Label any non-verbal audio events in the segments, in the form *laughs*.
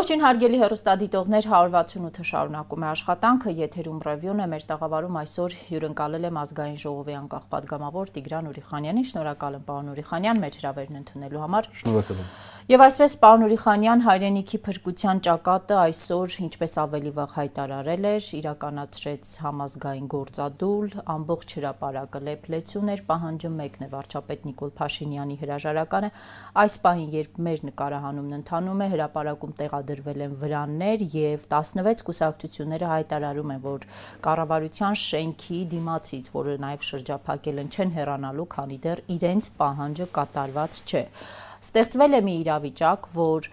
Ողջույն հարգելի հերոստադիտողներ 168-ը շարունակում է աշխատանքը, եթերում ռևյուն է մեր տաղավարում այսօր հյուրընկալել եմ ազգային ժողովի անկախ падգամավոր Տիգրան Ուրիխանյանին, շնորհակալ եմ պարոն Ուրիխանյան մեր հրավերն ընդունելու համար։ Շնորհակալ եմ։ Եվ այսպես պարոն Ուրիխանյան հայրենիքի փրկության ճակատը այսօր ինչպես ավելի վաղ հայտարարել էր, իրականացրեց համազգային գործադուլ, ամբողջ հրապարակը լեփլեցուն էր, պահանջը մեկն է վարչապետ Նիկոլ Փաշինյանի հրաժարականը։ Այս պահին, երբ մեր նկարահանումն ընթանում է, հրապարակում տեղադրվել են վրաններ եւ 16 կուսակցությունները հայտարարում են, որ կառավարության շենքի դիմացից, որը նաեւ շրջափակել են, չեն հեռանալու, քանի դեռ իրենց պահանջը կատարված չէ ստեղծվել է մի իրավիճակ, որ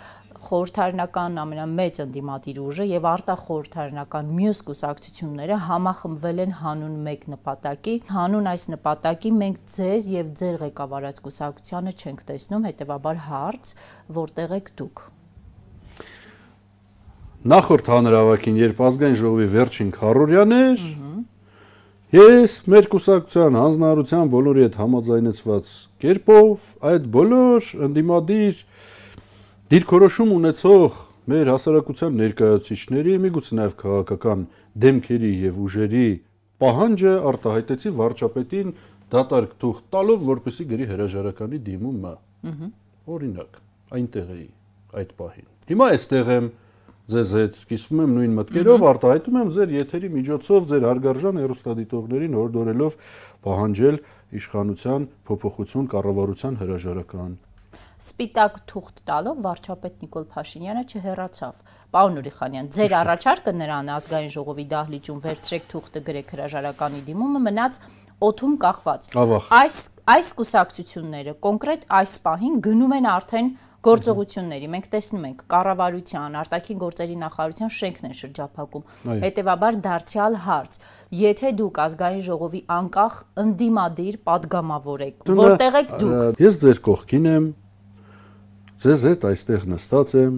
խորհրդարանական ամենամեծ ընդդիմադիր ուժը եւ արտախորհրդարանական մյուս կուսակցությունները համախմբվել են հանուն մեկ նպատակի։ Հանուն այս նպատակի մենք ձեզ եւ ձեր ղեկավարած կուսակցությանը չենք տեսնում, հետեւաբար հարց, որտեղ եք դուք։ Նախորդ հանրավակին, երբ ազգային ժողովի վերջին քարորյան էր, Ես մեր կուսակցության հանձնարարության բոլորի հետ համաձայնեցված կերպով այդ բոլոր ընդդիմադիր դիրքորոշում ունեցող մեր հասարակության ներկայացուցիչների, միգուցե նաև քաղաքական դեմքերի եւ ուժերի պահանջը արտահայտեցի վարչապետին դատարկ թուղթ տալով, որպեսի գրի հրաժարականի դիմումը։ Օրինակ, այնտեղ էի այդ պահին։ Հիմա այստեղ եմ, ձեզ հետ կիսվում եմ նույն մտքերով, արտահայտում եմ ձեր եթերի միջոցով ձեր հարգարժան հերոստադիտողներին հորդորելով պահանջել իշխանության փոփոխություն կառավարության հրաժարական սպիտակ թուղթ տալով վարչապետ Նիկոլ Փաշինյանը չհեռացավ։ Պարոն Ուրիխանյան, ձեր առաջարկը նրան ազգային ժողովի դահլիճում վերցրեք թուղթը գրեք հրաժարականի դիմումը մնաց օթում կախված։ Այս այս կուսակցությունները կոնկրետ այս պահին գնում են արդեն գործողությունների։ Մենք տեսնում ենք կառավարության, արտաքին գործերի նախարարության շենքն է շրջափակում։ Հետևաբար դարձյալ հարց. եթե դուք ազգային ժողովի անկախ ընդդիմադիր падգամավոր եք, որտեղ եք դուք։ Ես ձեր կողքին եմ։ Ձեզ հետ այստեղ նստած եմ,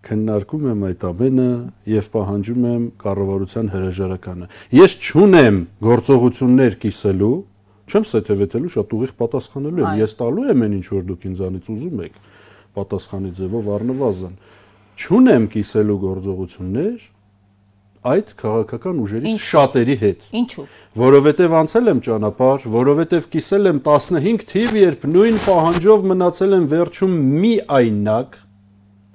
քննարկում եմ այդ ամենը եւ պահանջում եմ կառավարության հրաժարականը։ Ես չունեմ գործողություններ կիսելու, չեմ սեթևելու, շատ ուղիղ պատասխանելու եմ։ Ես տալու եմ այն ինչ որ դուք ինձանից ուզում եք պատասխանի ձևով առնվազն չունեմ կիսելու գործողություններ այդ քաղաքական ուժերից շատերի հետ։ Ինչու։ Որովհետև անցել եմ ճանապարհ, որովհետև կիսել եմ 15 թիվ, երբ նույն պահանջով մնացել եմ վերջում մի այնակ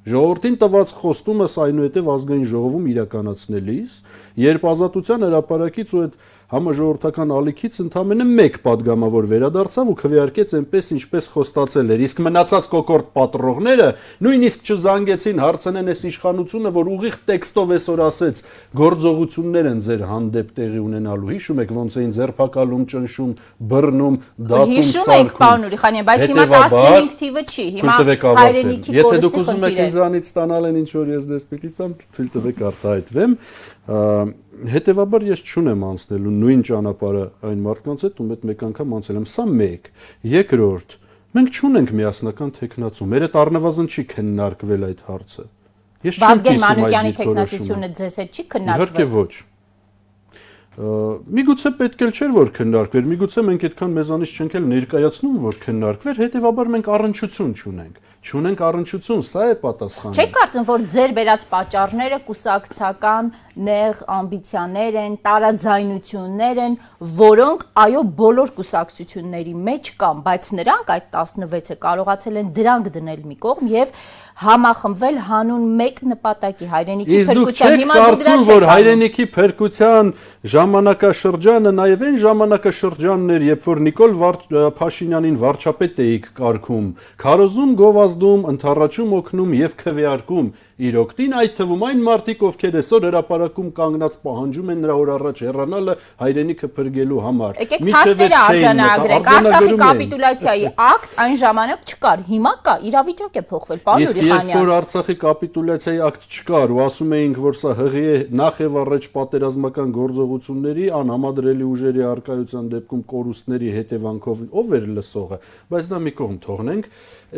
Ժողովրդին տված խոստումս այնուհետև ազգային ժողովում իրականացնելիս, երբ ազատության հրապարակից ու այդ համաժողովրդական ալիքից ընդամենը 1 падգամավոր վերադարձավ ու քվեարկեց այնպես ինչպես խոստացել էր։ Իսկ մնացած կոկորտ պատրողները նույնիսկ չզանգեցին հարցնեն այս իշխանությունը, որ ուղիղ տեքստով այսօր ասեց, գործողություններ են ձեր հանդեպ տեղի ունենալու։ Հիշում եք ոնց էին ձերփակալում, ճնշում, բռնում, դատում, սարքում։ Հիշում եք, պարոն Ուրիխանյան, բայց հիմա 15 թիվը չի, հիմա հայրենիքի կորստի խնդիրը։ Եթե դուք ուզում եք ինձանից ստանալ են ինչ որ ես դեսպետի տամ, թույլ տվեք արտահայտվեմ հետեւաբար ես չունեմ անցնելու նույն ճանապարհը այն մարդկանց հետ, ում հետ մեկ անգամ անցել եմ։ Սա մեկ։ Երկրորդ, մենք չունենք միասնական տեխնացու։ Մեր հետ առնվազն չի քննարկվել այդ հարցը։ Ես չեմ Վազգեն Մանուկյանի տեխնատությունը ձեզ հետ չի քննարկվել։ Իհարկե ոչ։ Միգուցե պետք էլ չէր որ քննարկվեր, միգուցե մենք այդքան մեզանից չենք էլ ներկայացնում որ քննարկվեր, հետեւաբար մենք առնչություն չունենք չունենք առնչություն, սա է պատասխանը։ Չեք կարծում, որ ձեր վերած պատճառները կուսակցական նեղ ամբիցիաներ են, տարաձայնություններ են, որոնք այո բոլոր կուսակցությունների մեջ կան, բայց նրանք այդ 16-ը կարողացել են դրանք դնել մի կողմ եւ համախմբվել հանուն մեկ նպատակի հայրենիքի փրկության հիմա դուք կարծում որ հայրենիքի փրկության ժամանակաշրջանը նաև այն ժամանակաշրջանն էր երբ որ Նիկոլ Փաշինյանին վարչապետ էիք կարգում քարոզում գովազդում ընթառաջում օգնում եւ քվեարկում իր օգտին, այդ թվում այն մարդիկ, ովքեր այսօր հրաապարակում կանգնած պահանջում են նրա օր առաջ հեռանալը հայրենիքը փրկելու համար։ Եկեք փաստերը արձանագրենք։ Արցախի կապիտուլյացիայի ակտ այն ժամանակ չկար, հիմա կա, իրավիճակ է փոխվել, պարոն Ուրիխանյան։ Իսկ երբ որ Արցախի կապիտուլյացիայի ակտ չկար ու ասում էինք, որ սա հղի է նախ եւ առաջ պատերազմական գործողությունների անհամադրելի ուժերի արկայության դեպքում կորուստների հետևանքով ով էր լսողը, բայց դա մի կողմ թողնենք,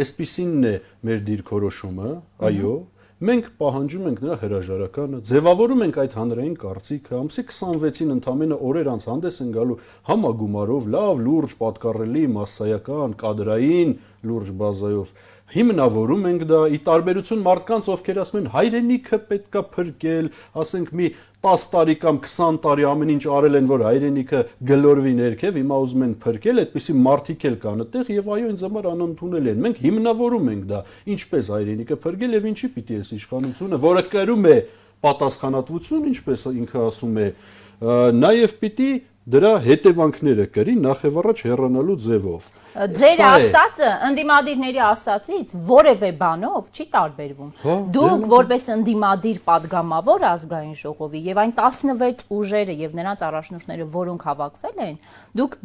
այսպիսինն է մեր դիրքորոշումը, այո, Մենք պահանջում ենք նրա հրաժարականը, ձևավորում ենք այդ հանրային կարծիքը, ամսի 26-ին ընդամենը օրեր անց հանդես են գալու համագումարով, լավ, լուրջ, պատկառելի, massայական, կադրային լուրջ բազայով հիմնավորում ենք դա ի տարբերություն մարդկանց, ովքեր ասում են հայրենիքը պետքա փրկել, ասենք մի 10 տարի կամ 20 տարի ամեն ինչ արել են, որ հայրենիքը գլորվի ներքև, հիմա ուզում են փրկել, այդպիսի մարդիկ էլ կան այդտեղ եւ այո, ինձ համար անընդունել են։ Մենք հիմնավորում ենք դա, ինչպես հայրենիքը փրկել եւ ինչի պիտի էս իշխանությունը, որը կրում է պատասխանատվություն, ինչպես ինքը ասում է, նաև պիտի դրա հետևանքները կրի նախևառաջ հեռանալու ձևով։ Ձեր ասածը ընդդիմադիրների ասածից որևէ բանով չի տարբերվում։ հա, Դուք դե, որպես ընդդիմադիր падգամավոր ազգային ժողովի եւ այն 16 ուժերը եւ նրանց առաջնորդները, որոնք հավաքվել են, դուք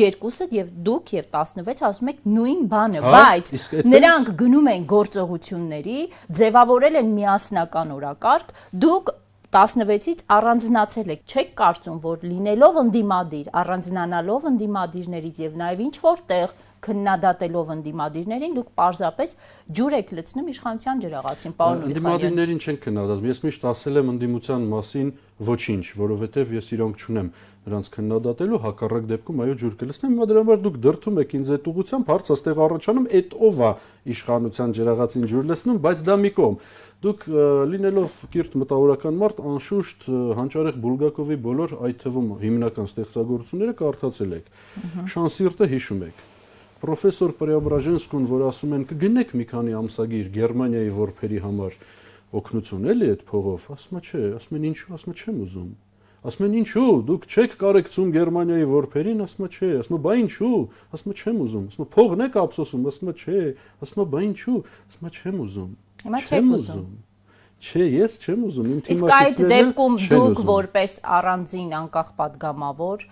երկուսը եւ դուք եւ 16 ասում եք նույն բանը, հա, բայց նրանք գնում են գործողությունների, ձևավորել են միասնական օրակարգ, դուք 16-ից առանձնացել եք, չեք կարծում, որ լինելով ընդդիմադիր, առանձնանալով ընդդիմադիրներից եւ նաեւ ինչ որտեղ քննադատելով ընդդիմադիրներին դուք պարզապես ջուր եք լցնում իշխանության ջրաղացին, պարոն Միխայյան։ Ընդդիմադիրներին չեն քննադատում։ Ես միշտ ասել եմ ընդդիմության մասին ոչինչ, որովհետեւ ես իրենք չունեմ նրանց քննադատելու հակառակ դեպքում այո ջուր կլցնեմ, հիմա դրա համար դուք դրթում եք ինձ այդ ուղությամբ, հարց աստեղ առաջանում, այդ ով է իշխանության ջրաղացին ջուր լցնում, բայց դա մի կողմ։ Դուք լինելով կիրթ մտավորական մարդ, անշուշտ Հանճարեղ Բուլգակովի բոլոր այդ թվում հիմնական ստեղծագործությունները կարդացել եք։ Շանսիրտը հիշում եք։ Պրոֆեսոր Պրեոբրաժենսկուն, որ ասում են կգնեք մի քանի ամսագիր Գերմանիայի որբերի համար օգնություն էլի այդ փողով, ասում է չէ, ասում են ինչու, ասում է չեմ ուզում։ Ասում են ինչու, դուք չեք կարեկցում Գերմանիայի որբերին, ասում է չէ, ասում է բա ինչու, ասում է չեմ ուզում, ասում է փողն եք ափսոսում, ասում է չէ, ասում է բա ինչու, ասում է չեմ ուզում։ Հիմա չեք ուզում։ Չէ, ես չեմ ուզում իմ թիմակիցները։ Իսկ այդ դեպքում դուք որպես առանձին անկախ падգամավոր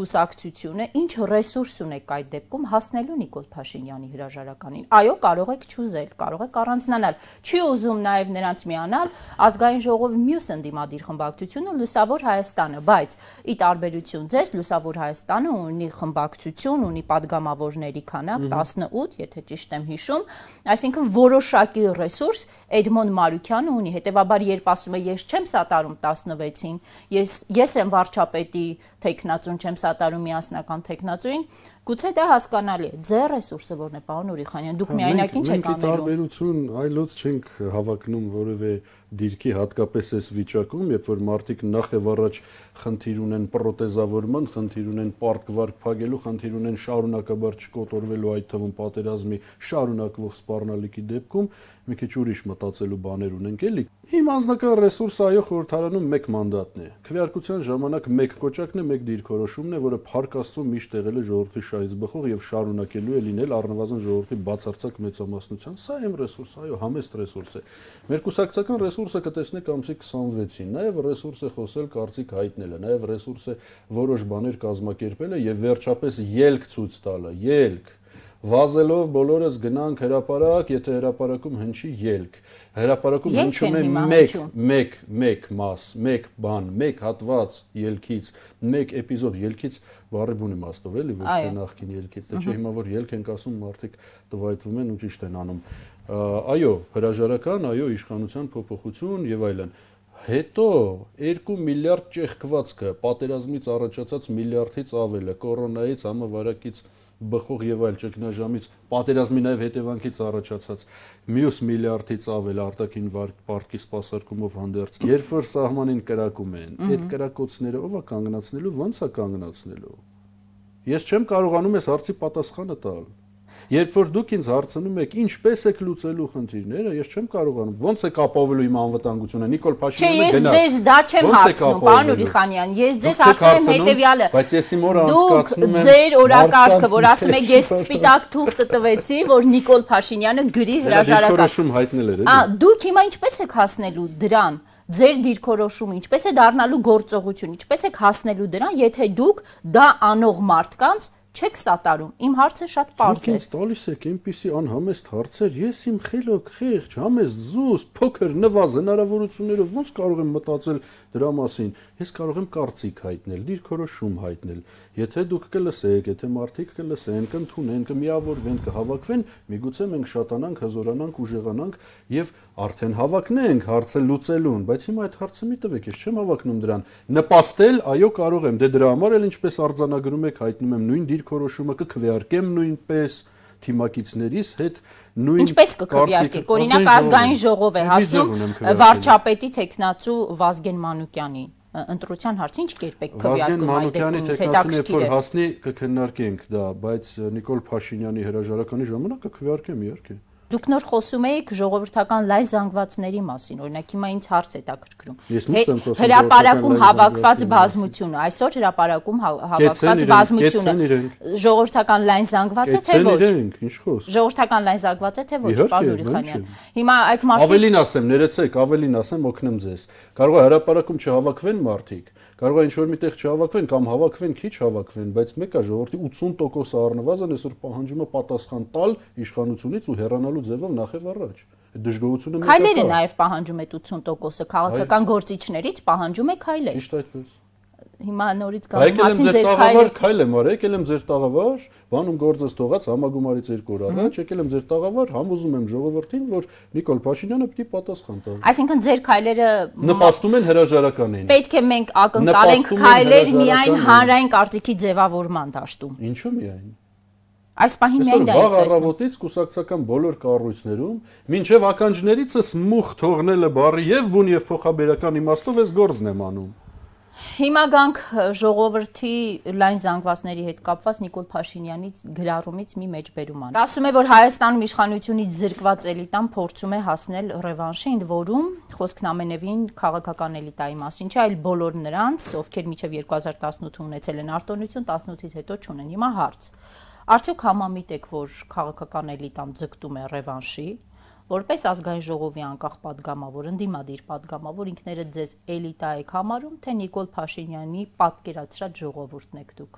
կուսակցությունը ինչ ռեսուրս ունեք այդ դեպքում հասնելու Նիկոլ Փաշինյանի հրաժարականին։ Այո, կարող եք ճուզել, կարող եք առանձնանալ։ Չի ուզում նաև նրանց միանալ ազգային ժողովի մյուս ընդդիմադիր խմբակցությունը Լուսավոր Հայաստանը, բայց ի տարբերություն ձեզ Լուսավոր Հայաստանը ունի խմբակցություն, ունի падգամավորների քանակ 18, եթե ճիշտ եմ հիշում, այսինքն որոշակի ռեսուրս Էդմոն Մարուկյանը ունի։ Հետևաբար երբ ասում է ես չեմ սատարում 16-ին, ես ես եմ վարչապետի թեկնածուն չեմ սատարում միասնական տեխնացուին, գուցե դա հասկանալի է։ Ձեր ռեսուրսը որն է, պարոն Ուրիխանյան, դուք միայնակին չեք անելու։ Մենք տարբերություն այլոց չենք հավակնում որևէ դիրքի հատկապես այս վիճակում, երբ որ մարդիկ նախ եւ առաջ խնդիր ունեն պրոթեզավորման, խնդիր ունեն պարտկվարկ փակելու, խնդիր ունեն շարունակաբար չկոտորվելու այդ թվում պատերազմի շարունակվող սպառնալիքի դեպքում, մի քիչ ուրիշ մտածելու բաներ ունենք էլի։ Իմ անձնական ռեսուրսը այո խորհրդարանում 1 մանդատն է։ Քվեարկության ժամանակ 1 կոճակն է, 1 դիրքորոշումն է, որը Փարք Աստծո միշտ եղել է ժողովրդի շահից բխող եւ շարունակելու է լինել առնվազն ժողովրդի բացարձակ մեծամասնության։ Սա իմ ռեսուրս, այո, համեստ ռեսուրս է։ Մեր կուսակցական ռեսուրսը կտեսնեք ամսի 26-ին։ Նաեւ ռեսուրս է խոսել կարծիք հայտնելը, նաեւ ռեսուրս է որոշ բաներ կազմակերպելը եւ վերջապես ելք ցույց տալը, ելք վազելով բոլորս գնանք հրաապարակ, եթե հրաապարակում հնչի ելք։ Հրաապարակում հնչում է 1 1 1 մաս, 1 բան, 1 հատված ելքից, 1 էպիզոդ ելքից բարի բուն իմաստով էլի ոչ թե նախքին ելքից, թե չէ հիմա որ ելք ենք ասում, մարդիկ տվայտվում են ու ճիշտ են անում։ Այո, հրաժարական, այո, իշխանության փոփոխություն եւ այլն հետո 2 միլիարդ ճեղքվածքը պատերազմից առաջացած միլիարդից ավել է կորոնայից համավարակից բխող եւ այլ ճգնաժամից պատերազմի նաեւ հետևանքից առաջացած մյուս միլիարդից ավել արտաքին պարտքի սպասարկումով հանդերձ երբ որ սահմանին կրակում են այդ կրակոցները ով է կանգնացնելու ո՞նց է կանգնացնելու ես չեմ կարողանում այս հարցի պատասխանը տալ Երբ որ դուք ինձ հարցնում եք ինչպես եք լուծելու խնդիրները, ես չեմ կարողանում։ Ոնց եք ապահովելու իմ անվտանգությունը։ Նիկոլ Փաշինյանը գնաց։ Չէ, ես ձեզ դա չեմ հարցնում, պարոն Ուրիխանյան։ Ես ձեզ ասում եմ հետեւյալը։ Բայց ես իմ օրը անցկացնում եմ։ Դուք ձեր օրակարգը, որ ասում եք ես սպիտակ թուղթ տվեցի, որ Նիկոլ Փաշինյանը գրի հրաժարական։ Դիրքորոշում հայտնել էր, էլի։ Ա, դուք հիմա ինչպես եք հասնելու դրան ձեր դիրքորոշումը ինչպես է դառնալու գործողություն, ինչպես եք հասնելու դրան, եթե դուք դա անող մարդկանց չեք սատարում։ Իմ հարցը շատ པարզ է։ Ինձ տալիս եք այնպիսի անհամեստ հարցեր, ես իմ խելոք, խեղճ, համեստ, զուս, փոքր նվազ հնարավորություններով ոնց կարող եմ մտածել դրա մասին։ Ես կարող եմ կարծիք հայտնել, դիրքորոշում հայտնել։ Եթե դուք կլսեք, եթե մարդիկ կլսեն, կընդունեն, կմիավորվեն, կհավաքվեն, միգուցե մենք շատանանք, հզորանանք, ուժեղանանք եւ արդեն հավակնենք հարցը լուծելուն, բայց հիմա այդ հարցը մի տվեք, ես չեմ հավակնում դրան։ Նպաստել, այո, կարող եմ։ Դե դրա համար էլ ինչպես արձանագրում եք, հայտնում եմ նույն դիրքորոշումը կքվեարկեմ նույնպես թիմակիցներիս հետ նույն Ինչպես կքվեարկեք։ Օրինակ ազգային ժողով է հասնում վարչապետի տեխնացու Վազգեն Մանուկյանին ընտրության հարցը ինչ կերպ եք քվեարկում այդ դեպքից հետաքրքիր է։ Հասնի կքննարկենք դա, բայց Նիկոլ Փաշինյանի հրաժարականի ժամանակ կքվեարկեմ իհարկե։ Դուք նոր խոսում եք ժողովրդական լայն զանգվածների մասին, օրինակ հիմա ինձ հարց է տակրկրում։ Հրապարակում հավաքված բազմությունը, այսօր հրապարակում հա- հավաքված բազմությունը ժողովրդական լայն զանգված է թե ոչ։ Ժողովրդական լայն զանգված է թե ոչ, պարոն Ուրիխանյան։ Հիմա այդ մարդիկ Ավելին ասեմ, ներեցեք, ավելին ասեմ, օգնեմ ձեզ։ Կարող է հրապարակում չհավաքվեն մարդիկ, կարող է ինչ-որ միտեղ չհավաքվեն կամ հավաքվեն քիչ հավաքվեն, բայց մեկը ժողովրդի 80% առնվազն այսօր պահանջում է պատասխան տալ իշխանությունից ու հեռանալու ձևով նախև առաջ։ Այդ դժգոհությունը մեկը Քայլերը նաև պահանջում է 80%-ը քաղաքական գործիչներից պահանջում է քայլեր։ Ճիշտ այդպես հիմա նորից գալու հարցին ձեր քայլը քայլ եմ արել, եկել եմ ձեր տաղավար, բանում գործս թողած համագումարից երկու օր առաջ, եկել եմ ձեր տաղավար, համոզում եմ ժողովրդին, որ Նիկոլ Փաշինյանը պիտի պատասխան տա։ Այսինքն ձեր քայլերը նպաստում են հրաժարականին։ Պետք է մենք ակնկալենք քայլեր միայն հանրային կարծիքի ձևավորման դաշտում։ Ինչու միայն։ Այս պահին միայն դա է։ Վաղ առավոտից կուսակցական բոլոր կառույցներում, մինչև ականջներիցս մուխ թողնելը բարի եւ բուն եւ փոխաբերական իմաստով էս գործն եմ անում։ Հիմա գանք ժողովրդի լայն զանգվածների հետ կապված Նիկոլ Փաշինյանից գրառումից մի մեջբերման։ Ասում է, որ Հայաստանում իշխանությունից զրկված էլիտան փորձում է հասնել ռևանշի, ընդ որում խոսքն ամենևին քաղաքական էլիտայի մասին չէ, այլ բոլոր նրանց, ովքեր մինչև 2018 ունեցել են արտոնություն, 18-ից հետո չունեն։ Հիմա հարց. Արդյոք համամիտ եք, որ քաղաքական էլիտան ձգտում է ռևանշի, որպես ազգային ժողովի անկախ падգամավոր, ընդդիմադիր падգամավոր ինքներդ ձեզ էլիտա եք համարում, թե Նիկոլ Փաշինյանի պատկերացրած ժողովուրդն եք դուք։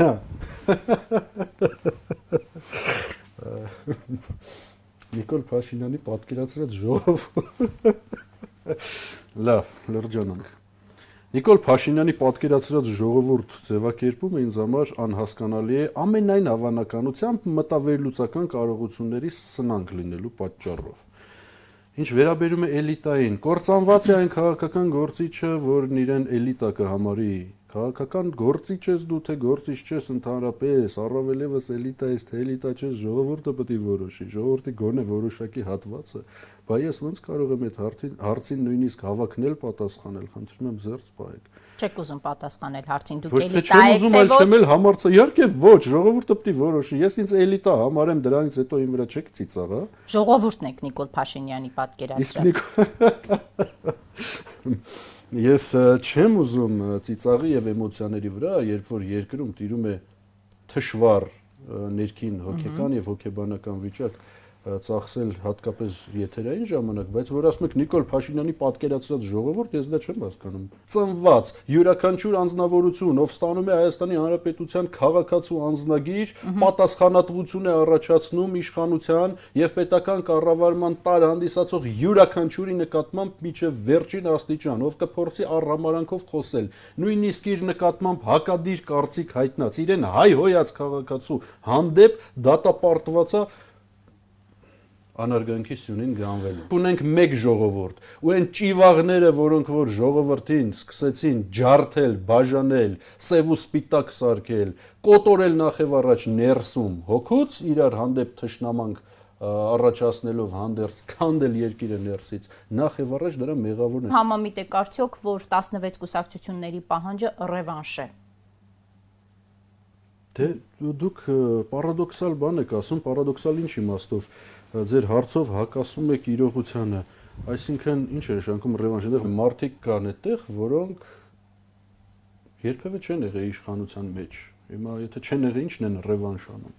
*laughs* Նիկոլ Փաշինյանի պատկերացրած ժողովուրդ *laughs* Լավ, լրջանանք։ Նիկոլ Փաշինյանի պատկերացրած ժողովուրդ ձևակերպումը ինձ համար անհասկանալի է ամենայն հավանականությամբ մտավերլուծական կարողությունների սնանկ լինելու պատճառով։ Ինչ վերաբերում է էլիտային, կորցանված է այն քաղաքական գործիչը, որն իրեն էլիտա կհամարի Քաղաքական գործիչ ես դու թե գործիչ չես ընդհանրապես, առավել եւս էլիտա ես թե էլիտա չես, ժողովուրդը պետք է որոշի, ժողովրդի գոնե որոշակի հատվածը, բա ես ոնց կարող եմ այդ հարցին հարցին նույնիսկ հավակնել պատասխանել, խնդրում եմ զերծ պահեք։ Չեք ուզում պատասխանել հարցին, դուք էլիտա եք թե ոչ։ Չեմ էլ համարցա, իհարկե ոչ, ժողովուրդը է որոշի։ Ես ինձ էլիտա համարեմ, դրանից հետո իմ վրա չեք ծիծաղա։ Ժողովուրդն եք Նիկոլ Փաշինյանի պատկերացրած։ *laughs* Ես չեմ ուզում ծիծաղի եւ էմոցիաների վրա, երբ որ երկրում տիրում է թշվառ ներքին հոգեկան եւ հոգեբանական վիճակ, ծախսել հատկապես եթերային ժամանակ, բայց որ ասում եք Նիկոլ Փաշինյանի պատկերացրած ժողովուրդ, ես դա չեմ հասկանում։ Ծնված յուրաքանչյուր անznավորություն, ով ստանում է Հայաստանի Հանրապետության քաղաքացու անznագիր, պատասխանատվություն է առաջացնում իշխանության եւ պետական կառավարման տար հանդիսացող յուրաքանչյուրի նկատմամբ միջև վերջին աստիճան, ով կփորձի առհամարանքով խոսել, նույնիսկ իր նկատմամբ հակադիր կարծիք հայտնած, իրեն հայ հոյած քաղաքացու հանդեպ դատապարտվածա անարգանքի սյունին գանվելու։ Ունենք մեկ ժողովուրդ, ու այն ճիվաղները, որոնք որ ժողովրդին սկսեցին ջարդել, բաժանել, սև ու սպիտակ սարքել, կոտորել նախև առաջ ներսում, հոգուց իրար հանդեպ թշնամանք առաջացնելով հանդերձ քանդել երկիրը ներսից նախ եւ առաջ դրա մեղավորն է համամիտ է կարծիք որ 16 կուսակցությունների պահանջը ռևանշ է Դե դուք պարադոքսալ բան եք ասում, պարադոքսալ ինչ իմաստով ձեր հարցով հակասում եք իրողությանը, այսինքն ինչ է նշանակում ռևանշ, այնտեղ մարդիկ կան այդտեղ, որոնք երբևէ չեն եղել իշխանության մեջ։ Հիմա եթե չեն եղել, ի՞նչն են ռևանշ անում։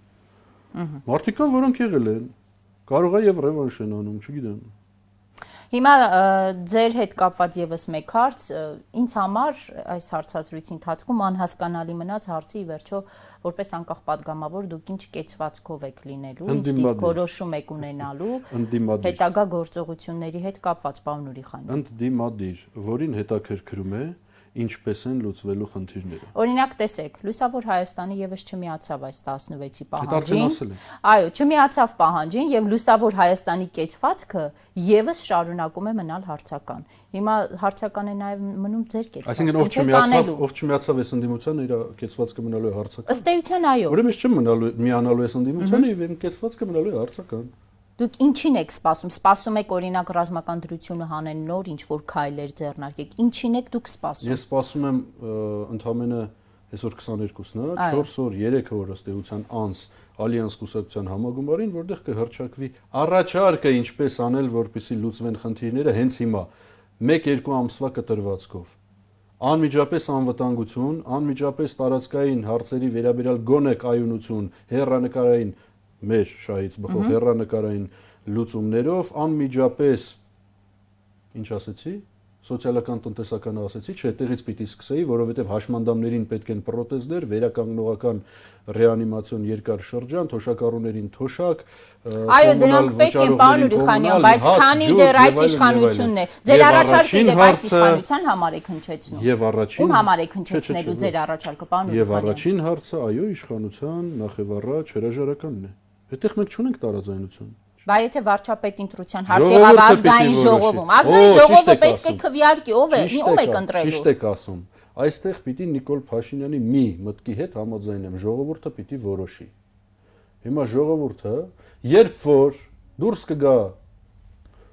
Ահա։ Մարդիկ կան, որոնք եղել են։ Կարող է եւ ռևանշ են անում, չգիտեմ։ Հիմա ձեր հետ կապված եւս մեկ հարց, ինձ համար այս հարցազրույցի ընթացքում անհասկանալի մնաց հարցի ի վերջո որպես անկախ падգամավոր դուք ինչ կեցվածքով եք լինելու, ինչ դիրքորոշում եք ունենալու հետագա գործողությունների հետ կապված, պարոն Ուրիխանյան։ Ընդդիմադիր, որին հետաքրքրում է ինչպես են լուծվելու խնդիրները։ Օրինակ տեսեք, Լուսավոր Հայաստանը եւս չմիացավ այս 16-ի Այդ արդեն ասել պահանջին։ Այո, չմիացավ պահանջին եւ Լուսավոր Հայաստանի կեցվածքը եւս շարունակում է մնալ հարցական։ Հիմա հարցական է նաեւ մնում ձեր կեցվածքը։ Այսինքն ով չմիացավ, ով չմիացավ այս ընդդիմությանը, իր կեցվածքը մնալու է հարցական։ Ըստ էության այո։ Ուրեմն ես չեմ մնալու միանալու այս ընդդիմությանը եւ կեցվածքը մնալու է հարցական։ Դուք ինչին եք սպասում։ Սպասում եք օրինակ ռազմական դրությունը հանեն նոր ինչ որ քայլեր ձեռնարկեք։ Ինչին եք դուք սպասում։ Ես սպասում եմ ընդամենը այսօր 22-ն է, Այո։ 4 օր, 3 օր ըստ էության անց Ալյանս կուսակցության համագումարին, որտեղ կհրճակվի առաջարկը ինչպես անել, որպեսզի լուծվեն խնդիրները հենց հիմա 1-2 ամսվա կտրվածքով։ Անմիջապես անվտանգություն, անմիջապես տարածքային հարցերի վերաբերյալ գոնե կայունություն, հերրանկարային մեր շահից բխող հերրանկարային լուծումներով, անմիջապես ինչ ասեցի, սոցիալական տնտեսական ասեցի, չէ, տեղից պիտի սկսեի, որովհետև հաշմանդամներին պետք են պրոթեզներ, վերականգնողական ռեանիմացիոն երկար շրջան, թոշակառուներին թոշակ, Այո, դրանք պետք են, պարոն վճարողներին Ուրիխանյան, կոմունալ, բայց քանի դեռ այս իշխանությունն է, ձեր Եվ առաջարկը դեռ այս իշխանության համար եք հնչեցնում։ Եվ առաջին Ում համար հնչեցնելու չէ, ձեր առաջարկը, պարոն Եվ Ուրիխանյան։ առաջին հարցը, այո, իշխանության նախևառաջ հրաժարականն է։ Այդտեղ մենք չունենք տարաձայնություն։ Բա եթե վարչապետ ընտրության հարց եղավ ազգային ժողովում, ազգային ժողովը պետք է ասում։ քվեարկի, ով է, ում եք եք ա- ընտրելու։ Ճիշտ եք ասում։ Այստեղ պիտի Նիկոլ Փաշինյանի մի մտքի հետ համաձայնեմ, ժողովուրդը պիտի որոշի։ Հիմա ժողովուրդը, երբ որ դուրս կգա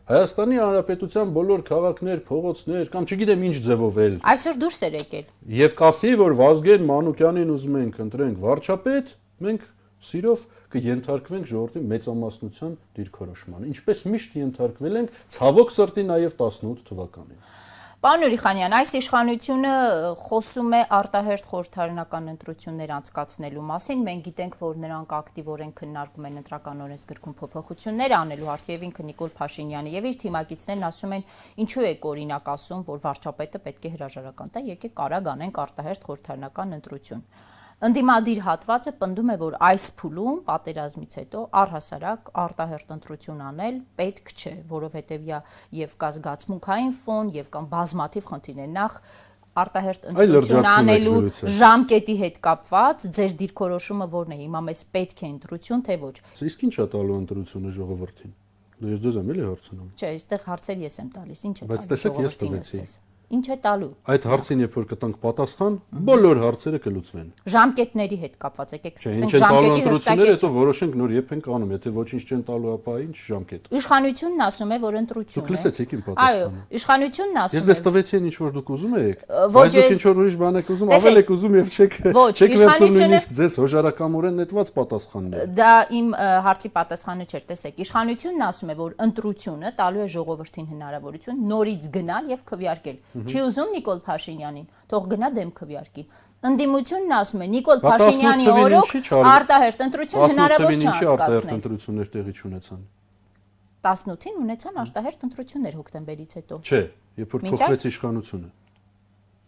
Հայաստանի Հանրապետության բոլոր քաղաքներ, փողոցներ կամ չգիտեմ ինչ ձևով էլ Այսօր դուրս էր եկել։ եւ կասի, որ Վազգեն Մանուկյանին ուզում ենք ընտրենք վարչապետ, մենք սիրով կենթարկվենք ժողովրդի մեծամասնության դիրքորոշմանը։ Ինչպես միշտ ենթարկվել ենք ցավոք սրտի նաեւ 18 թվականին։ Պարոն Ուրիխանյան, այս իշխանությունը խոսում է արտահերթ խորհրդարանական ընտրություններ անցկացնելու մասին։ Մենք գիտենք, որ նրանք ակտիվորեն քննարկում են ընտրական օրենսգրքում փոփոխություններ անելու հարցի եւ ինքը Նիկոլ Փաշինյանը եւ իր թիմակիցներն ասում են, ինչու է օրինակ ասում, որ վարչապետը պետք է հրաժարական տա, եկեք կարա գանենք արտահերթ խորհրդարանական ընտրություն։ Ընդդիմադիր հատվածը պնդում է, որ այս փուլում պատերազմից հետո առհասարակ արտահերտ ընտրություն անել պետք չէ, որովհետև եւ կա զգացմունքային ֆոն եւ կամ բազմաթիվ խնդիրներ նախ արտահերտ ընտրություն անելու ժամկետի հետ կապված ձեր դիրքորոշումը որն է հիմա մեզ պետք է ընտրություն թե ոչ Իսկ ի՞նչ է տալու ընտրությունը ժողովրդին։ ես ձեզ եմ էլի հարցնում։ չէ այստեղ հարցեր ես եմ տալիս ինչ է Բայց տեսեք, ես տվեցի։ ինչ է տալու Այդ հարցին երբ որ կտանք պատասխան, բոլոր հարցերը կլուծվեն։ ժամկետների հետ կապված եկեք սկսենք ժամկետի ընտրությունները, հստակեցում հետո որոշենք նոր երբ ենք անում, եթե ոչինչ չեն տալու, ապա ինչ ժամկետ։ Իշխանությունն ասում է, որ ընտրություն Դուք լսեցիք իմ Այո, պատասխանը։ իշխանությունն ասում Ես է դες տվեցի այն ինչ որ դուք ուզում եք, ոչ, բայց դուք ես- ինչ որ ուրիշ բան եք ուզում, ավել եք ուզում եւ չեք չեք վերցնում նույնիսկ ձեզ հոժարակամորեն նետված պատասխաններ։ Դա իմ հարցի պատասխանը չէր, տեսեք, իշխանությունն ասում է, որ ընտրությունը տալու է ժողովրդին հնարավորություն նորից գնալ եւ քվեարկել։ Չի ուզում Նիկոլ Փաշինյանին, թող գնա դեմ քվեարկի։ Ընդդիմությունն ասում է Նիկոլ Բա 18 Փաշինյանի օրոք արտահերտ ընտրություն 18 հնարավոր արտահերթ անցկացնել։ ընտրություններ տեղի չունեցան։ 18-ին ունեցան արտահերտ ընտրություններ հոկտեմբերից հետո։ Չէ, երբ որ փոխվեց իշխանությունը։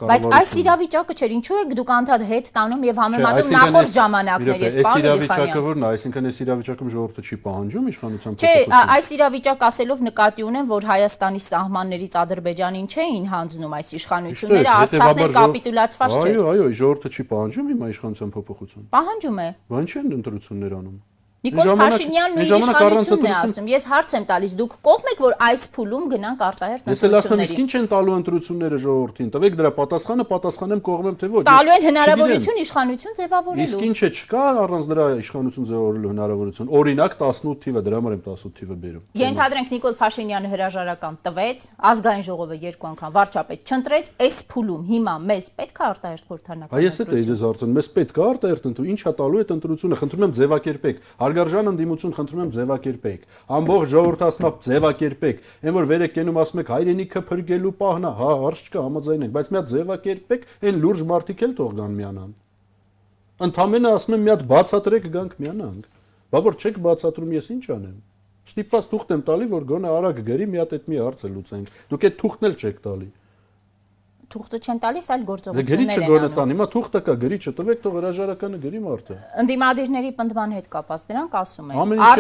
Բայց այս իրավիճակը չէր, ինչու եք դուք անդադ հետ տանում եւ Չէ, համեմատում նախորդ այս- ժամանակների հետ, իրոք, Այս պարոն իրավիճակը Իլխանյան։ որն է, այսինքն այս իրավիճակում ժողովուրդը չի պահանջում իշխանության Չէ, փոփոխություն։ այս իրավիճակ ասելով նկատի ունեմ, որ Հայաստանի սահմաններից Ադրբեջանին չէին հանձնում այս իշխանությունները, Արցախն էլ կապիտուլացված չէր։ Այո, այո, ժողովուրդը չի պահանջում հիմա իշխանության փոփոխություն։ Պահանջում է։ Բան չեն ընտրություններ անում։ Նիկոլ Փաշինյանն իր իշխանությունն է ընտրություն- ասում։ Ես հարց եմ տալիս, դուք կողմ եք, որ այս փուլում գնանք արտահերտ Ես էլ ասում եմ, իսկ ընտրությունների։ ինչ են տալու ընտրությունները ժողովրդին։ Տվեք դրա պատասխանը, պատասխանեմ կողմեմ թե ոչ։ Տալու են Ես հնարավորություն իշխանություն Իսկ ձևավորելու։ ինչ է չկա առանց դրա իշխանություն ձևավորելու հնարավորություն։ Օրինակ 18 թիվը, դրա համար եմ 18 թիվը բերում։ Ենթադրենք Նիկոլ Փաշինյանը հրաժարական տվեց, ազգային ժողովը երկու անգամ վարչապետ չընտրեց, այս փուլում հիմա մեզ պետք է արտահերտ խորհրդանական Այ ես էլ ձեզ հարցնում, մեզ պետք է արտահերտ ընտրու, ի՞նչ է տալու այդ ընտրությունը։ Խնդրում եմ ձևակերպեք։ Հարգարժան ընդդիմություն խնդրում եմ ձևակերպեք։ Ամբողջ ժողովուրդը ասում է ձևակերպեք։ Այն որ վեր եք կենում ասում եք հայրենիքը փրկելու պահն է, հա, հարց չկա, համաձայն ենք, բայց մի հատ ձևակերպեք, այն լուրջ մարդիկ էլ թող գան միանան։ Ընդամենը ասում եմ մի հատ բացատրեք գանք միանանք։ Բա որ չեք բացատրում, ես ինչ անեմ։ Ստիպված թուղթ եմ տալի, որ գոնե արագ գրի մի հատ այդ մի հարցը լուծենք։ Դուք այդ թուղթն էլ չեք տալի։ թուղթը չեն տալիս, այլ գրիչը գործողություններ են անում։ տան, հիմա թուղթը կա, գրիչը տվեք, թող հրաժարականը գրի մարդը։ Ընդդիմադիրների պնդման հետ կապված դրանք ասում են ինչ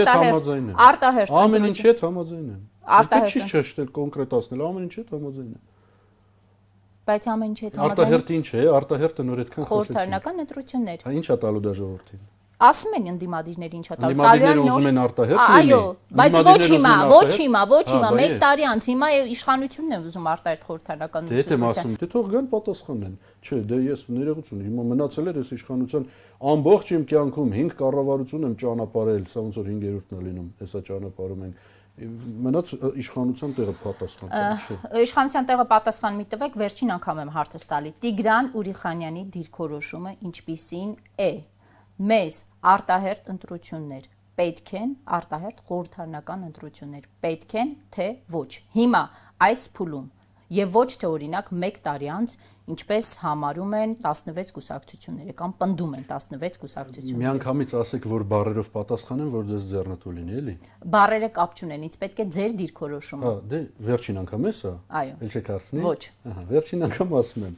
եմ։ արտահերտ Ամեն ինչ հետ համաձայն եմ։ Արտահերտ Արտահերտ չի ճշտել կոնկրետացնել, ամեն ինչ հետ համաձայն եմ։ Բայց ամեն ինչի հետ համաձայն։ Արտահերթ ինչ է, արտահերթը նոր այդքան խոսեցին։ Խորհրդարանական ընտրություններ։ Հա ինչա տալու դա ժողովրդին ասում են ընդդիմադիրները ինչա տալ։ Ընդդիմադիրները ուզում են արտահերթ լինի։ Այո, բայց ոչ հիմա, ոչ հիմա, ոչ հիմա, 1 տարի անց հիմա իշխանությունն է ուզում արտահերթ խորհրդանական Դե դե ասում, դե թող գան պատասխանեն։ Չէ, դե ես ներողություն, հիմա մնացել էր այս իշխանության ամբողջ իմ կյանքում 5 կառավարություն եմ ճանապարհել, սա ոնց որ 5-րդն է լինում, հեսա ճանապարհում ենք մնաց իշխանության տեղը պատասխան չէ իշխանության տեղը պատասխան մի տվեք վերջին անգամ եմ հարցը տալի Տիգրան Ուրիխանյանի դիրքորոշումը ինչպիսին է մեզ արտահերտ ընտրություններ պետք են արտահերտ խորհրդարանական ընտրություններ պետք են թե ոչ հիմա այս փուլում եւ ոչ թե օրինակ 1 տարի անց ինչպես համարում են 16 կուսակցությունները կամ պնդում են 16 կուսակցությունները միանգամից ասեք որ բարերով պատասխանեն որ ձեզ ձեռնտու լինի էլի բարերը կապ չունեն ինձ պետք է ձեր դիրքորոշումը հա դե վերջին անգամ է սա այո ել չեք հարցնի ոչ ահա վերջին անգամ ասում եմ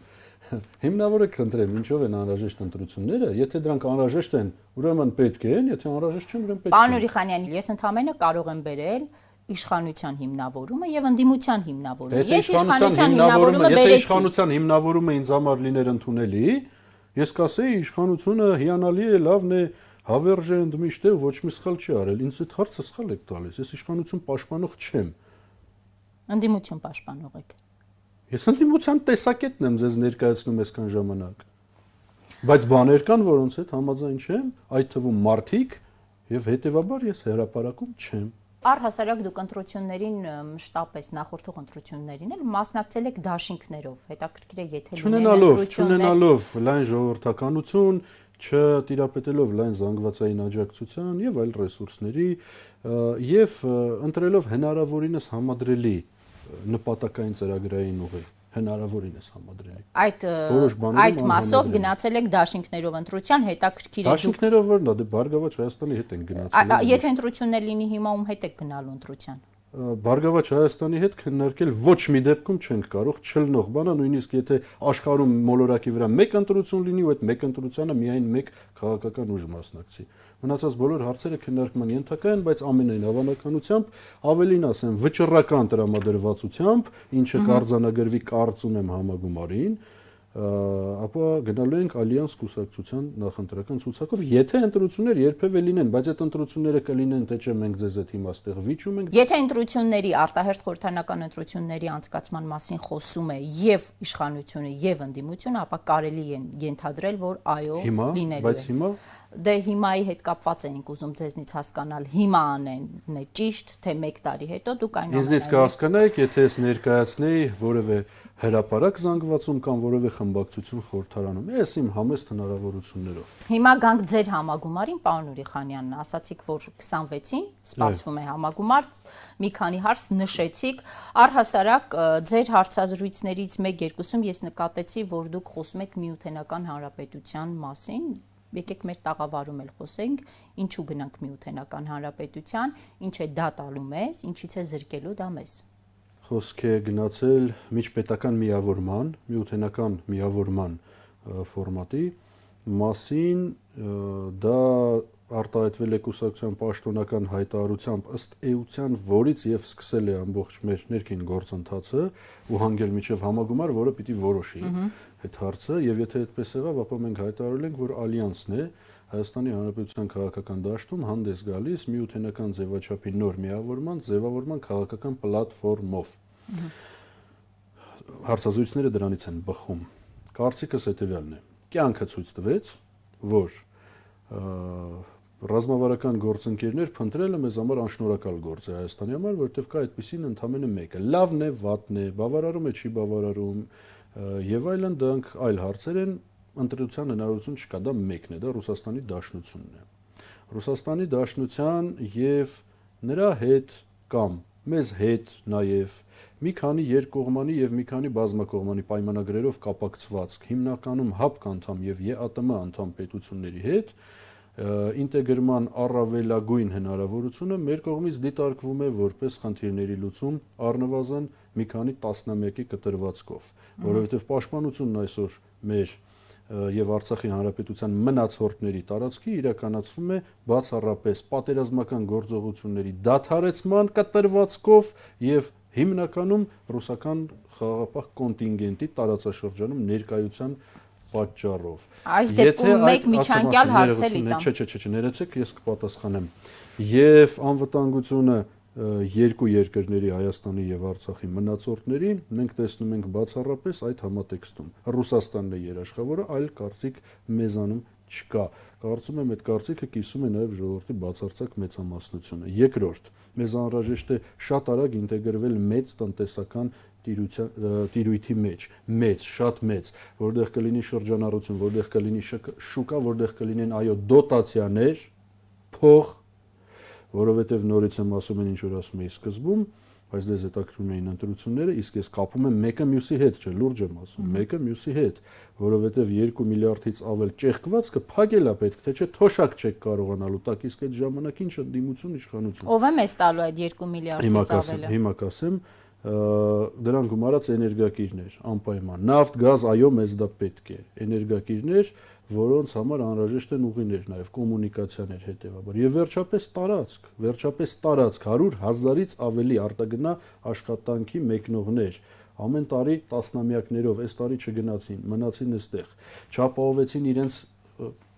Հիմնավորը քննեմ, ինչով են անհրաժեշտ ընտրությունները, եթե դրանք անհրաժեշտ են, ուրեմն պետք են, եթե անհրաժեշտ չեն, ուրեմն պետք չեն։ Պարոն Ուրիխանյան, ես ընդհանրապես կարող եմ բերել իշխանության հիմնավորումը եւ ընդդիմության հիմնավորումը։ Ես իշխանության հիմնավորումը բերեցի։ Եթե իշխանության հիմնավորումը ինձ համար լիներ ընդունելի, ես կասեի իշխանությունը հիանալի է, լավն է, հավերժ է ընդմիշտ է, ոչ մի սխալ չի արել։ Ինձ այդ հարցը սխալ եք տալիս։ Ես իշխանություն պաշտպանող չեմ։ Ընդդիմություն պաշտպանող եք։ Ես ընդդիմության տեսակետն եմ ձեզ ներկայացնում այսքան ժամանակ։ Բայց բաներ կան, որոնց հետ համաձայն չեմ, այդ թվում մարդիկ եւ հետեւաբար ես հերապարակում չեմ։ Առհասարակ դուք ընտրություններին շտապես նախորդող ընտրություններին էլ մասնակցել եք դաշինքներով։ Հետաքրքիր է եթե լինեն չունենալով լայն ժողովրդականություն, չտիրապետելով լայն զանգվածային աջակցության եւ այլ ռեսուրսների եւ ընտրելով հնարավորինս համադրելի նպատակային ծրագրային ուղի հնարավորինս համադրելի։ Այդ այդ մասով գնացել եք դաշինքներով ընտրության հետաքրքիր է։ Դաշինքներով որն է, դե Բարգավաճ Հայաստանի հետ են գնացել։ Եթե ընտրություններ լինի հիմա ում հետ եք գնալու ընտրության։ Բարգավաճ Հայաստանի հետ քննարկել ոչ մի դեպքում չենք կարող չլնող բանա նույնիսկ եթե աշխարհում մոլորակի վրա մեկ ընտրություն լինի ու այդ մեկ ընտրությանը միայն մեկ քաղաքական ուժ մասնակցի մնացած բոլոր հարցերը քննարկման ենթակա են, բայց ամենայն հավանականությամբ ավելին ասեմ վճռական տրամադրվածությամբ, ինչը կարձանագրվի կարծում եմ համագումարին, ապա գնալու ենք ալյանս կուսակցության նախընտրական ցուցակով, եթե ընտրություններ երբևէ լինեն, բայց այդ ընտրությունները կլինեն թե չէ մենք ձեզ այդ հիմա ստեղ վիճում ենք։ Եթե ընտրությունների արտահերթ խորհրդանական ընտրությունների անցկացման մասին խոսում է եւ իշխանությունը եւ ընդդիմությունը, ապա կարելի է ենթադրել, որ այո, լինելու է։ Բայց հիմա դե հիմայի հետ կապված էինք ուզում ձեզնից հասկանալ հիմա անեն ճիշտ թե 1 տարի հետո դուք այն ամենը Ինձնից կհասկանայիք եթե ես ներկայացնեի որևէ հրաապարակ զանգվածում կամ որևէ խմբակցություն խորհրդարանում։ Ես իմ համեստ հնարավորություններով։ Հիմա գանք ձեր համագումարին, պարոն Ուրիխանյանն, ասացիք, որ 26-ին սպասվում է համագումար, մի քանի հարց նշեցիք։ Առհասարակ ձեր հարցազրույցներից 1-2-ում ես նկատեցի, որ դուք խոսում եք միութենական հանրապետության մասին, եկեք մեր տաղավարում էլ խոսենք, ինչու գնանք միութենական հանրապետության, ինչ է դա տալու մեզ, ինչից է զրկելու դա մեզ խոսք է գնացել միջպետական միավորման, միութենական միավորման ֆորմատի մասին, դա արտահայտվել է կուսակցության պաշտոնական հայտարարությամբ ըստ էության, որից եւ սկսել է ամբողջ մեր ներքին գործընթացը ու հանգել միջև համագումար, որը պիտի որոշի այդ հարցը եւ եթե այդպես եղավ, ապա մենք հայտարարել ենք, որ ալյանսն է Հայաստանի Հանրապետության քաղաքական դաշտում հանդես գալիս միութենական ձևաչափի նոր միավորման, ձևավորման քաղաքական պլատֆորմով։ Հարցազրույցները դրանից են բխում։ Կարծիքս հետեւյալն է. կյանքը ցույց տվեց, որ ռազմավարական գործընկերներ փնտրելը մեզ համար անշնորհակալ գործ է Հայաստանի համար, որովհետև կա այդպեսին ընդամենը մեկը։ Լավն է, վատն է, բավարարում է, չի բավարարում եւ այլն, դրանք այլ հարցեր են, ընտրության հնարավորություն չկա, դա մեկն է, դա Ռուսաստանի Դաշնությունն է։ Ռուսաստանի Դաշնության եւ նրա հետ կամ մեզ հետ նաեւ մի քանի երկկողմանի եւ մի քանի բազմակողմանի պայմանագրերով կապակցված հիմնականում ՀԱՊԿ անդամ եւ ԵԱՏՄ անդամ պետությունների հետ ինտեգրման առավելագույն հնարավորությունը մեր կողմից դիտարկվում է որպես խնդիրների լուծում առնվազն մի քանի տասնամյակի կտրվածքով, որովհետև պաշտպանությունն այսօր մեր եւ Արցախի հանրապետության մնացորդների տարածքի իրականացվում է բացառապես պատերազմական գործողությունների դադարեցման կտրվածքով եւ հիմնականում ռուսական խաղաղապահ կոնտինգենտի տարածաշրջանում ներկայության պատճառով։ Այս դեպքում մեկ միջանկյալ հարց էլի տամ։ Չէ, չէ, չէ, ներեցեք, ես կպատասխանեմ։ Եվ անվտանգությունը երկու երկրների Հայաստանի եւ Արցախի մնացորդներին մենք տեսնում ենք բացառապես այդ համատեքստում։ Ռուսաստանն է երաշխավորը, այլ կարծիք մեզանում չկա։ Կարծում եմ այդ կարծիքը կիսում է նաև ժողովրդի բացարձակ մեծամասնությունը։ Երկրորդ, մեզ անհրաժեշտ է շատ արագ ինտեգրվել մեծ տնտեսական տիրույթի մեջ, մեծ, շատ մեծ, որտեղ կլինի շրջանառություն, որտեղ կլինի շուկա, որտեղ կլինեն այո դոտացիաներ, փող, որովհետև նորից եմ ասում են ինչ որ ասում էի սկզբում, բայց դες հետաքրում էին ընտրությունները, իսկ ես կապում եմ մեկը մյուսի հետ, չէ, լուրջ եմ ասում, մեկը մյուսի հետ, որովհետև 2 միլիարդից ավել ճեղքվածքը փակել է պետք, թե չէ թոշակ չեք կարողանալու տակ, իսկ այդ ժամանակ ինչ ընդդիմություն իշխանություն։ Ո՞վ է մեզ տալու այդ 2 միլիարդից ավելը։ Հիմա կասեմ, դրան գումարած էներգակիրներ անպայման նավթ գազ այո մեզ դա պետք է էներգակիրներ որոնց համար անհրաժեշտ են ուղիներ նաև կոմունիկացիաներ հետեւաբար եւ վերջապես տարածք վերջապես տարածք 100 հազարից ավելի արտագնա աշխատանքի մեկնողներ ամեն տարի տասնամյակներով այս տարի չգնացին մնացին այստեղ չապահովեցին իրենց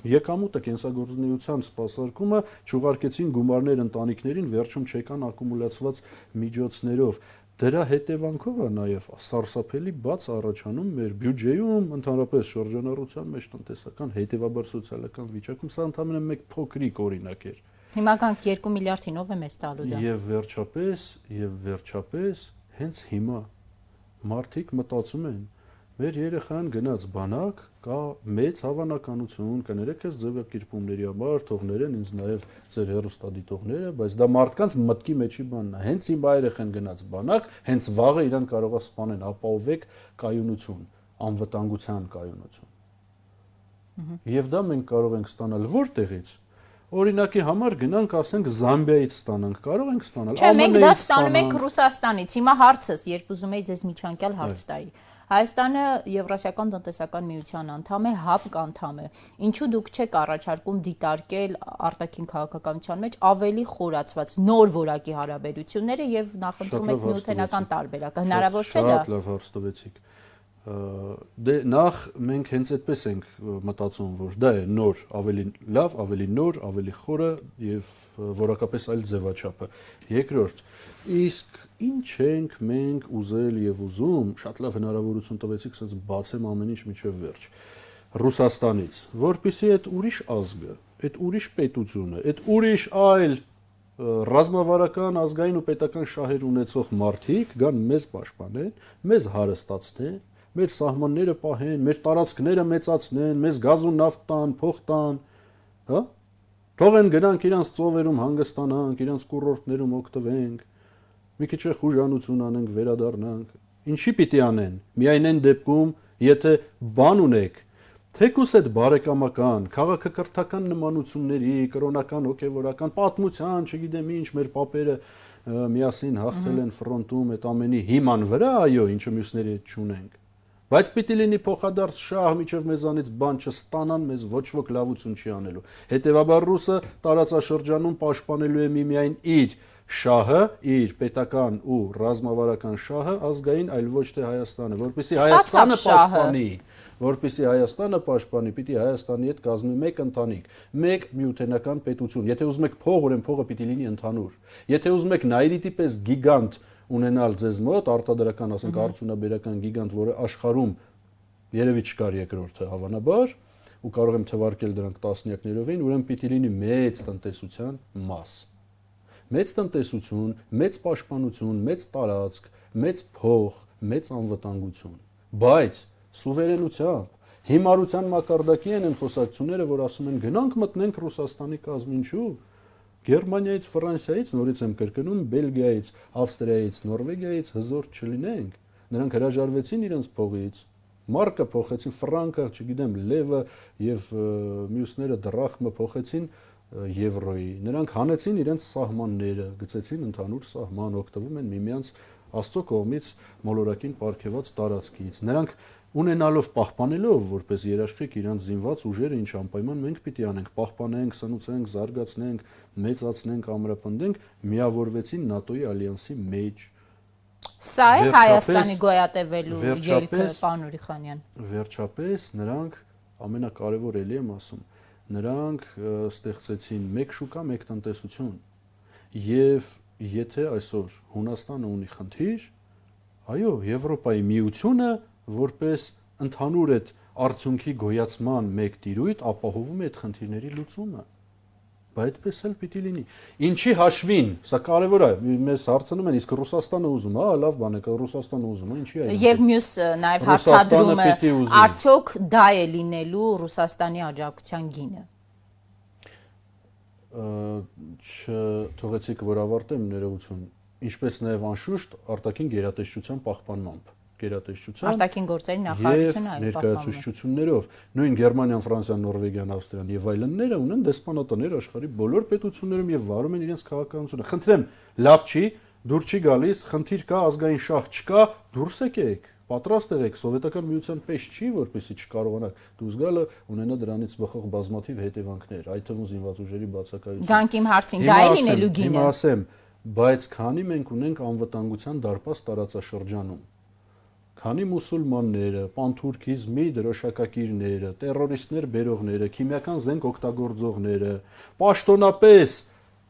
եկամուտը կենսագործունեության սպասարկումը չուղարկեցին գումարներ ընտանիքներին վերջում չեկան ակումուլացված միջոցներով Դրա հետևանքով է նաև սարսափելի բաց առաջանում մեր բյուջեում, ընդհանրապես շրջանառության մեջ տնտեսական հետևաբար սոցիալական վիճակում, սա ընդհանրապես մեկ փոքրիկ օրինակ էր։ Հիմա կանք 2 միլիարդին ով է մեզ տալու դա։ Եվ վերջապես, եւ վերջապես հենց հիմա մարդիկ մտածում են, մեր երեխան գնաց բանակ, կա մեծ հավանականություն, կներեք ես ձևակերպումների համար, թողներեն ինձ նաև ձեր հերոստադիտողները, բայց դա մարդկանց մտքի մեջի բանն է։ Հենց իմ երեխան գնաց բանակ, հենց վաղը իրան կարող է սպանեն, ապահովեք կայունություն, անվտանգության կայունություն։ Եվ դա մենք կարող ենք ստանալ որտեղից օրինակի համար գնանք, ասենք Զամբիայից ստանանք, կարող ենք ստանալ։ Չէ, մենք դա ստանում ենք Ռուսաստանից։ Հիմա հարցս, երբ ուզում եի ձեզ միջանկյալ հարց տայի։ Հայաստանը Եվրասիական տնտեսական միության անդամ է, ՀԱՊԿ անդամ է։ Ինչու դուք չեք առաջարկում դիտարկել արտաքին քաղաքականության մեջ ավելի խորացված նոր որակի հարաբերությունները եւ նախընտրում եք միութենական տարբերակը։ Հնարավոր չէ դա։ Շատ լավ հարց տվեցիք դե նախ մենք հենց այդպես ենք մտածում, որ դա է նոր, ավելի լավ, ավելի նոր, ավելի խորը եւ որակապես այլ ձևաչափը։ Երկրորդ, իսկ ինչ ենք մենք ուզել եւ ուզում, շատ լավ հնարավորություն տվեցիք, ասած բացեմ ամեն ինչ միջև վերջ։ Ռուսաստանից, որpիսի այդ ուրիշ ազգը, այդ ուրիշ պետությունը, այդ ուրիշ այլ ռազմավարական ազգային ու պետական շահեր ունեցող մարդիկ գան մեզ պաշտպանեն, մեզ հարստացնեն մեր սահմանները պահեն, մեր տարածքները մեծացնեն, մեզ գազ ու նավթ տան, փող տան, հա? Թողեն գնանք իրանց ծովերում հանգստանանք, իրանց կուրորտներում օգտվենք, մի քիչ խուժանություն անենք, վերադառնանք։ Ինչի պիտի անեն։ Միայն այն դեպքում, եթե բան ունեք, թեկուս այդ բարեկամական, քաղաքակրթական նմանությունների, կրոնական, հոգևորական պատմության, չգիտեմ ինչ, մեր papերը միասին հաղթել են ֆրոնտում այդ ամենի հիման վրա, այո, ինչը մյուսների հետ չունենք Բայց պիտի լինի փոխադարձ շահ միջև մեզանից բան չստանան, մեզ ոչ ոք լավություն չի անելու։ Հետևաբար ռուսը տարածաշրջանում պաշտպանելու է միմիայն իր շահը, իր պետական ու ռազմավարական շահը ազգային, այլ ոչ թե Հայաստանը, որպեսզի Հայաստանը պաշտպանի որպեսի Հայաստանը պաշտպանի, պիտի Հայաստանի հետ կազմի մեկ ընտանիք, մեկ միութենական պետություն։ Եթե ուզում եք փող, ուրեմն փողը պիտի լինի ընդհանուր։ Եթե ուզում եք Նայրիտի պես գիգանտ ունենալ ձեզ մոտ արտադրական, ասենք արդյունաբերական գիգանտ, որը աշխարհում երևի չկար երկրորդը հավանաբար, ու կարող եմ թվարկել դրանք տասնյակներով էին, ուրեմն պիտի լինի մեծ տնտեսության մաս։ Մեծ տնտեսություն, մեծ պաշտպանություն, մեծ տարածք, մեծ փող, մեծ անվտանգություն։ Բայց սուվերենությամբ հիմարության մակարդակի են են խոսակցությունները, որ ասում են գնանք մտնենք Ռուսաստանի կազմին, ինչու՞ Գերմանիայից, Ֆրանսիայից, նորից եմ կրկնում, Բելգիայից, Ավստրիայից, Նորվեգիայից հզոր չլինենք։ Նրանք հրաժարվեցին իրենց փողից, մարկը փոխեցին, ֆրանկը, չգիտեմ, լևը եւ մյուսները դրախմը փոխեցին եվրոյի։ Նրանք հանեցին իրենց սահմանները, գծեցին ընդհանուր սահման, օգտվում են միմյանց Աստծո կողմից մոլորակին ապարգևած տարածքից։ Նրանք ունենալով պահպանելով որպես երաշխիք իրանց զինված ուժերը ինչ անպայման մենք պիտի անենք պահպանենք, սնուցենք, զարգացնենք, մեծացնենք, ամրապնդենք, միավորվեցին ՆԱՏՕ-ի ալյանսի մեջ։ Սա է Հայաստանի գոյատևելու ելքը, պարոն Ուրիխանյան։ Վերջապես նրանք ամենակարևոր էլի եմ ասում, նրանք ստեղծեցին մեկ շուկա, մեկ տնտեսություն։ Եվ եթե այսօր Հունաստանը ունի խնդիր, այո, Եվրոպայի միությունը որպես ընդհանուր այդ արդյունքի գոյացման մեկ տիրույթ ապահովում է այդ խնդիրների լուծումը բայց այդպես էլ պիտի լինի։ Ինչի հաշվին, սա կարևոր է, մեզ հարցնում են, իսկ Ռուսաստանը ուզում, հա, լավ բան է, Ռուսաստանը ուզում, ինչի է։ Եւ մյուս նաեւ հարցադրումը, արդյոք դա է լինելու Ռուսաստանի աջակցության գինը։ Չթողեցիք որ ավարտեմ ներողություն, ինչպես նաեւ անշուշտ արտաքին գերատեսչության պահպանմամբ գերատեսչության արտաքին գործերի նախարարությունը այլ ներկայացուցչություններով նույն Գերմանիան, Ֆրանսիան, Նորվեգիան, Ավստրիան եւ այլնները ունեն դեսպանատներ աշխարհի բոլոր պետություններում եւ վարում են իրենց քաղաքականությունը։ Խնդրեմ, լավ չի, դուր չի գալիս, խնդիր կա, ազգային շահ չկա, դուրս եկեք պատրաստ եղեք սովետական միության պես չի որպեսի չկարողանաք դուրս գալը ունենա դրանից բխող բազմաթիվ հետևանքներ այդ թվում զինված ուժերի բացակայություն Գանք իմ հարցին դա է լինելու գինը Հիմա ասեմ բայց քանի մենք ունենք անվտանգության դարպաս տարածաշրջանում քանի մուսուլմանները, պանթուրքիզմի դրոշակակիրները, terroristներ բերողները, քիմիական զենք օգտագործողները, պաշտոնապես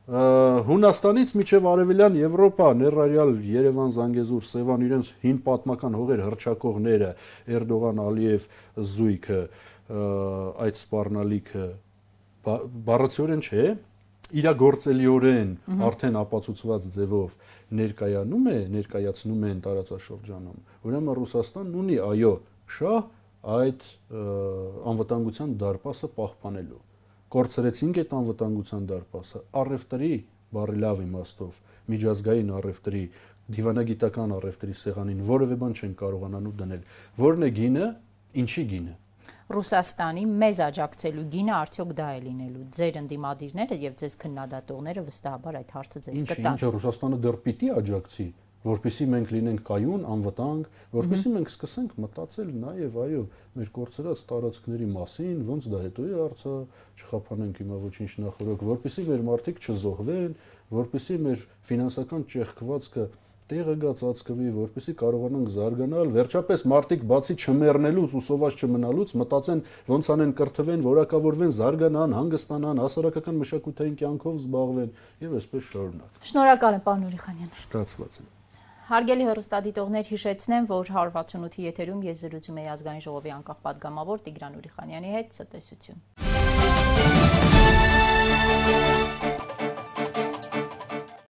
Հունաստանից միջև Արևելյան Եվրոպա, ներառյալ Երևան, Զանգեզուր, Սևան իրենց հին պատմական հողեր հրճակողները, Էրդողան, Ալիև զույգը, այդ սպառնալիքը բառացիորեն չէ, իրագործելիորեն արդեն ապացուցված ձևով ներկայանում է, ներկայացնում են տարածաշրջանում, ուրեմն Ռուսաստանն ունի, այո, շահ այդ անվտանգության դարպասը պահպանելու։ Կորցրեցինք այդ անվտանգության դարպասը առևտրի բարի լավ իմաստով, միջազգային առևտրի, դիվանագիտական առևտրի սեղանին որևէ բան չեն կարողանանու դնել։ Որն է գինը, ինչի գինը Ռուսաստանի մեզ աջակցելու գինը արդյոք դա է լինելու։ Ձեր ընդդիմադիրները եւ ձեզ քննադատողները վստահաբար այդ հարցը ձեզ կտան։ Ինչ Ռուսաստանը դեռ պիտի աջակցի, որpիսի մենք լինենք կայուն, անվտանգ, որpիսի մենք սկսենք մտածել նաեւ այո, մեր կորցրած տարածքների մասին, ոնց դա հետո է արծա, չխափանենք հիմա ոչինչ նախորոք, որpիսի մեր մարդիկ չզոհվեն, որpիսի մեր ֆինանսական ճեղքվածքը տեղը գա ծածկվի, որպեսզի կարողանանք զարգանալ, վերջապես մարդիկ բացի չմեռնելուց ու սոված չմնալուց մտածեն ոնց անեն կրթվեն, որակավորվեն, զարգանան, հանգստանան, հասարակական մշակութային կյանքով զբաղվեն եւ այսպես շարունակ։ Շնորհակալ եմ, պարոն Ուրիխանյան։ Շնորհակալություն։ Հարգելի հերոստատիտողներ, հիշեցնեմ, որ 168-ի եթերում ես զրուցում եի ազգային ժողովի անկախ падգամավոր Տիգրան Ուրիխանյանի հետ, ցտեսություն։